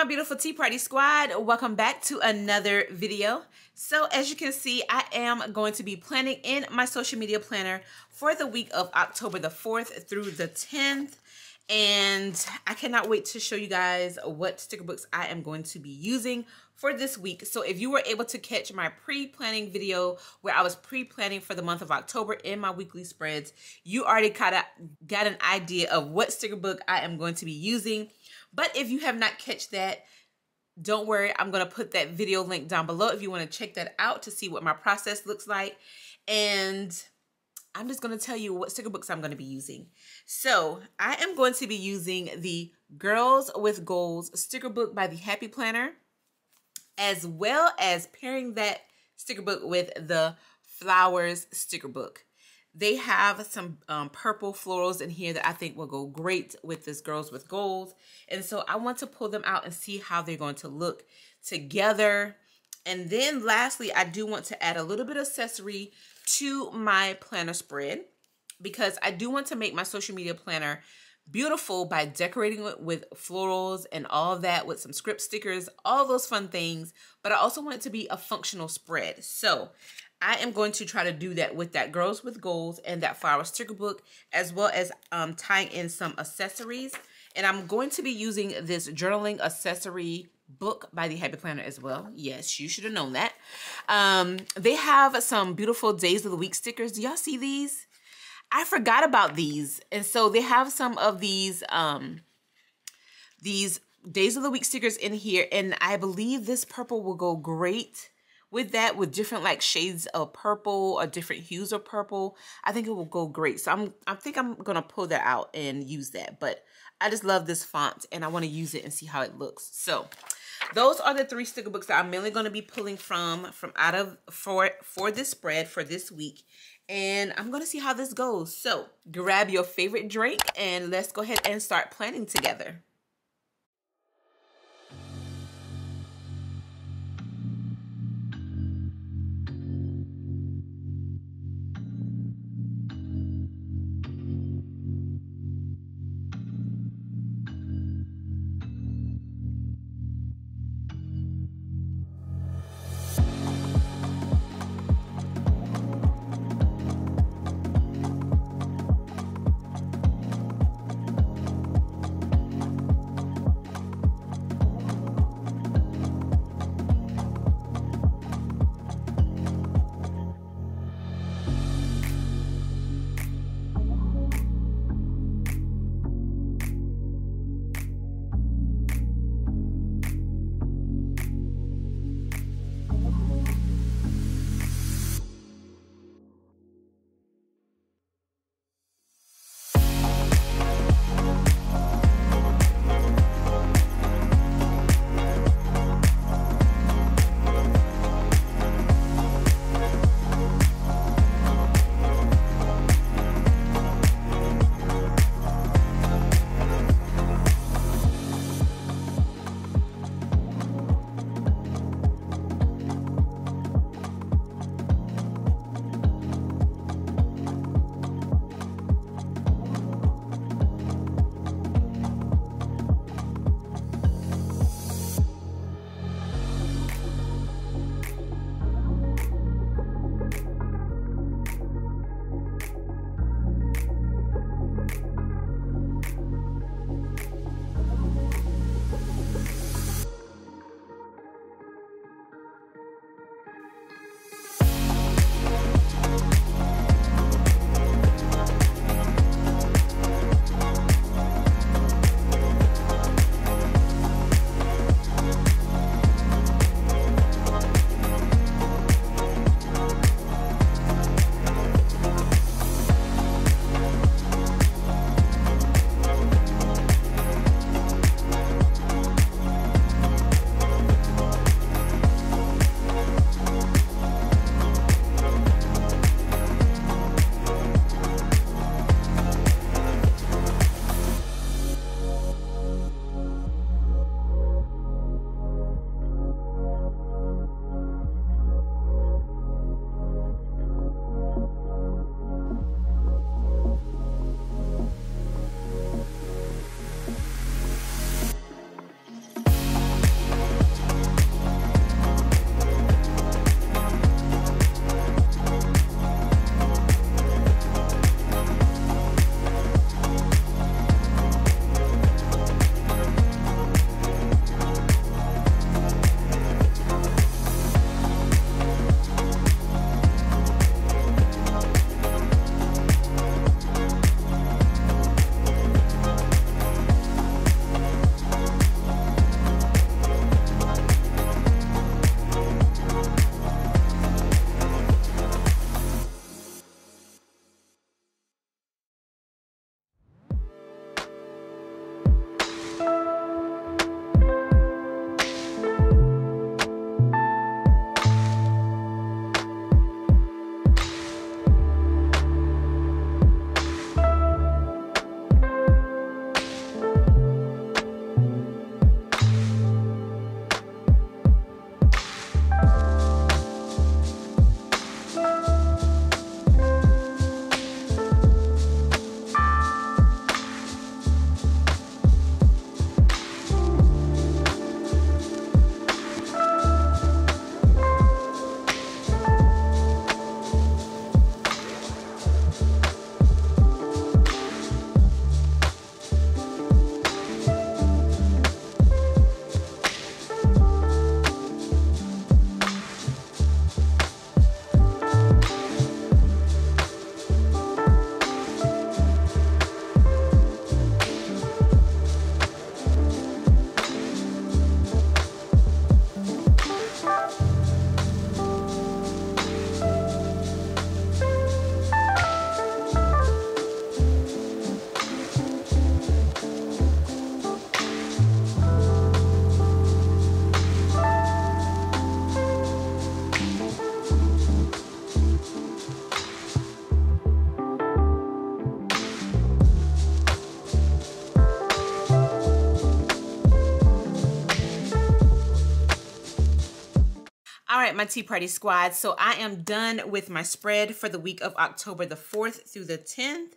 my beautiful Tea Party Squad. Welcome back to another video. So as you can see, I am going to be planning in my social media planner for the week of October the 4th through the 10th. And I cannot wait to show you guys what sticker books I am going to be using for this week. So if you were able to catch my pre-planning video where I was pre-planning for the month of October in my weekly spreads, you already kind of got an idea of what sticker book I am going to be using. But if you have not catch that, don't worry, I'm going to put that video link down below if you want to check that out to see what my process looks like. And I'm just going to tell you what sticker books I'm going to be using. So I am going to be using the Girls with Goals sticker book by the Happy Planner, as well as pairing that sticker book with the Flowers sticker book. They have some um, purple florals in here that I think will go great with this Girls with Goals. And so I want to pull them out and see how they're going to look together. And then lastly, I do want to add a little bit of accessory to my planner spread because I do want to make my social media planner beautiful by decorating it with florals and all that with some script stickers, all those fun things. But I also want it to be a functional spread. So I am going to try to do that with that Girls with Goals and that Flower sticker book, as well as um, tying in some accessories. And I'm going to be using this journaling accessory book by the Happy Planner as well. Yes, you should have known that. Um, they have some beautiful Days of the Week stickers. Do y'all see these? I forgot about these. And so they have some of these um, these Days of the Week stickers in here. And I believe this purple will go great with that with different like shades of purple or different hues of purple. I think it will go great. So i'm i think i'm gonna pull that out and use that. But i just love this font and i want to use it and see how it looks. So those are the three sticker books that i'm mainly going to be pulling from from out of for for this spread for this week and i'm to see how this goes. So grab your favorite drink and let's go ahead and start planning together right, my Tea Party Squad. So I am done with my spread for the week of October the 4th through the 10th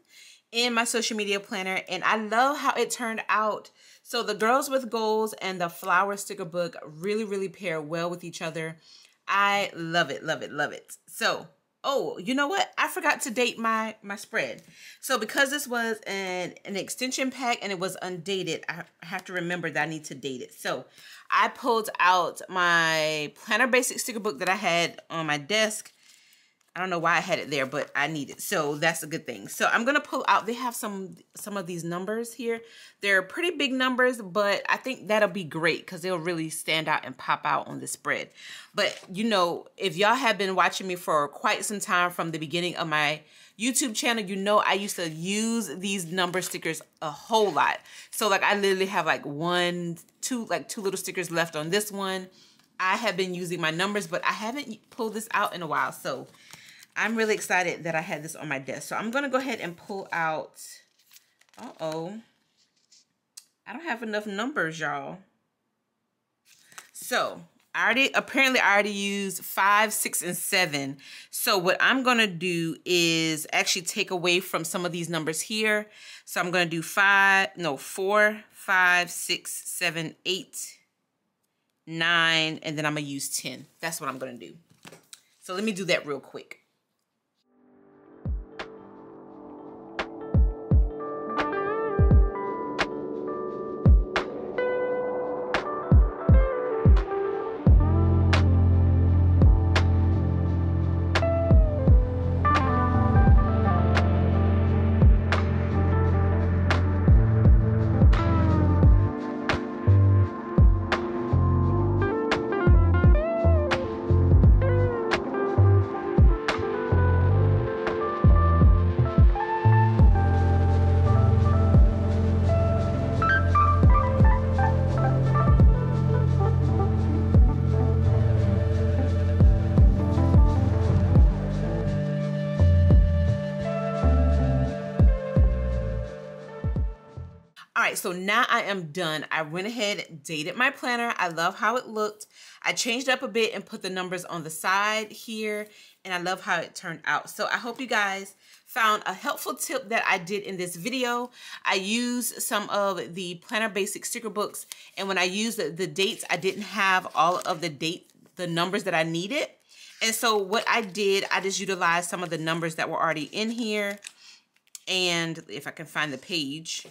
in my social media planner. And I love how it turned out. So the Girls with Goals and the Flower Sticker Book really, really pair well with each other. I love it, love it, love it. So oh you know what? I forgot to date my my spread. So because this was an an extension pack and it was undated i have to remember that i need to date it. So i pulled out my planner basic sticker book that i had on my desk I don't know why I had it there, but I need it. So that's a good thing. So I'm going to pull out, they have some, some of these numbers here. They're pretty big numbers, but I think that'll be great because they'll really stand out and pop out on the spread. But you know, if y'all have been watching me for quite some time from the beginning of my YouTube channel, you know I used to use these number stickers a whole lot. So like I literally have like one, two, like two little stickers left on this one. I have been using my numbers, but I haven't pulled this out in a while. So I'm really excited that I had this on my desk. So I'm going to go ahead and pull out, uh-oh, I don't have enough numbers, y'all. So I already, apparently I already used five, six, and seven. So what I'm going to do is actually take away from some of these numbers here. So I'm going to do five, no, four, five, six, seven, eight, nine, and then I'm going to use 10. That's what I'm going to do. So let me do that real quick. So now I am done. I went ahead, dated my planner. I love how it looked. I changed up a bit and put the numbers on the side here, and I love how it turned out. So I hope you guys found a helpful tip that I did in this video. I used some of the Planner Basic sticker books, and when I used the, the dates, I didn't have all of the date, the numbers that I needed. And so what I did, I just utilized some of the numbers that were already in here. And if I can find the page,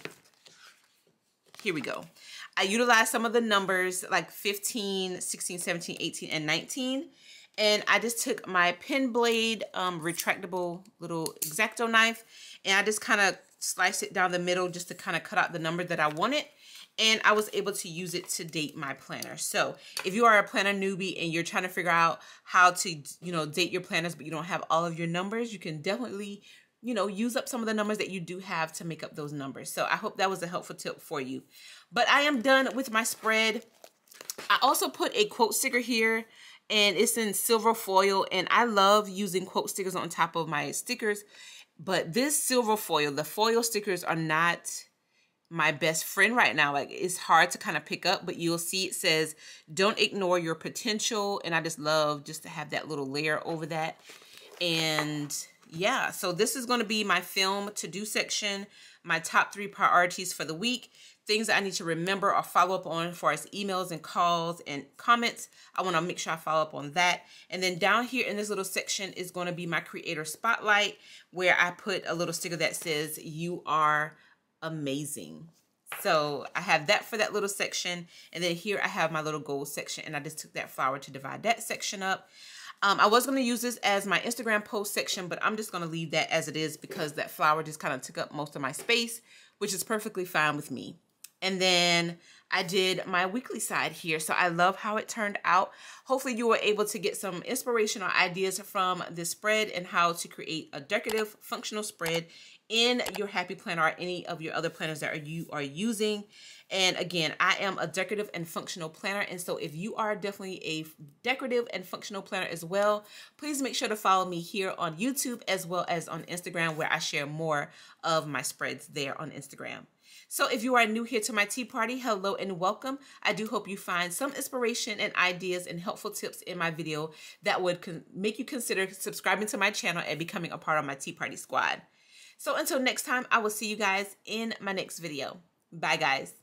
here we go. I utilized some of the numbers like 15, 16, 17, 18, and 19. And I just took my pen blade um, retractable little X-Acto knife and I just kind of sliced it down the middle just to kind of cut out the number that I wanted. And I was able to use it to date my planner. So if you are a planner newbie and you're trying to figure out how to, you know, date your planners, but you don't have all of your numbers, you can definitely you know, use up some of the numbers that you do have to make up those numbers. So I hope that was a helpful tip for you. But I am done with my spread. I also put a quote sticker here and it's in silver foil and I love using quote stickers on top of my stickers. But this silver foil, the foil stickers are not my best friend right now. Like it's hard to kind of pick up, but you'll see it says, don't ignore your potential. And I just love just to have that little layer over that. And yeah, so this is going to be my film to-do section, my top three priorities for the week, things I need to remember or follow up on for as emails and calls and comments. I want to make sure I follow up on that. And then down here in this little section is going to be my creator spotlight where I put a little sticker that says you are amazing. So I have that for that little section. And then here I have my little goals section and I just took that flower to divide that section up. Um, I was going to use this as my Instagram post section, but I'm just going to leave that as it is because that flower just kind of took up most of my space, which is perfectly fine with me. And then I did my weekly side here. So I love how it turned out. Hopefully you were able to get some inspiration or ideas from this spread and how to create a decorative functional spread in your Happy Planner or any of your other planners that are you are using. And again, I am a decorative and functional planner. And so if you are definitely a decorative and functional planner as well, please make sure to follow me here on YouTube as well as on Instagram where I share more of my spreads there on Instagram. So if you are new here to my tea party, hello and welcome. I do hope you find some inspiration and ideas and helpful tips in my video that would make you consider subscribing to my channel and becoming a part of my tea party squad. So until next time, I will see you guys in my next video. Bye guys.